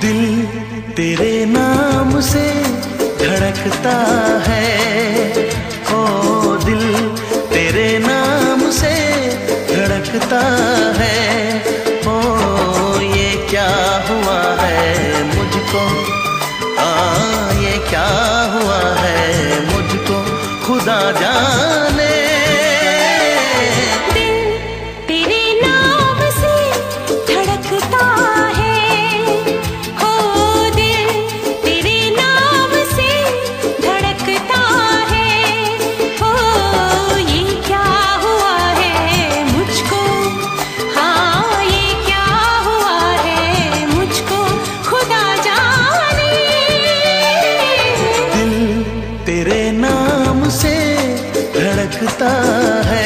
दिल तेरे नाम से धड़कता है। ओ दिल तेरे नाम से धड़कता है। ओ, ये क्या हुआ? तेरे नाम से धड़कता है।